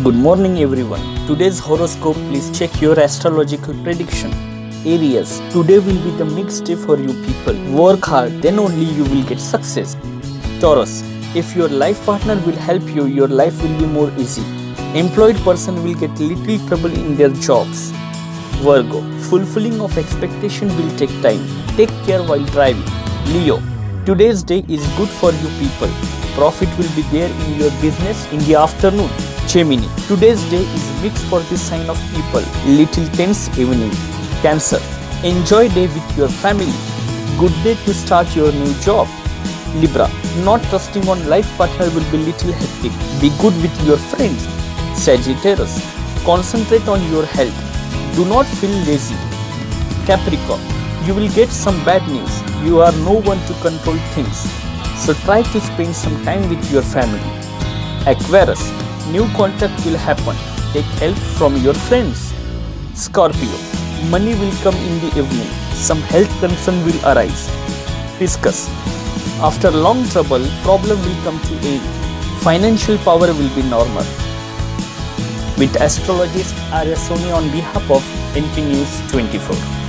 Good morning, everyone. Today's horoscope, please check your astrological prediction. Aries, today will be the mixed day for you people. Work hard, then only you will get success. Taurus, if your life partner will help you, your life will be more easy. Employed person will get little trouble in their jobs. Virgo, fulfilling of expectation will take time. Take care while driving. Leo, today's day is good for you people. Profit will be there in your business in the afternoon. Gemini, today's day is mixed for this sign of people. Little tense evening. Cancer, enjoy day with your family. Good day to start your new job. Libra, not trusting on life partner will be little hectic. Be good with your friends. Sagittarius, concentrate on your health. Do not feel lazy. Capricorn, you will get some bad news. You are no one to control things. So try to spend some time with your family. Aquarius, new contact will happen. Take help from your friends. Scorpio, money will come in the evening. Some health concern will arise. Pisces, after long trouble, problem will come to end. Financial power will be normal. With astrologist Arya Soni on behalf of NP News 24.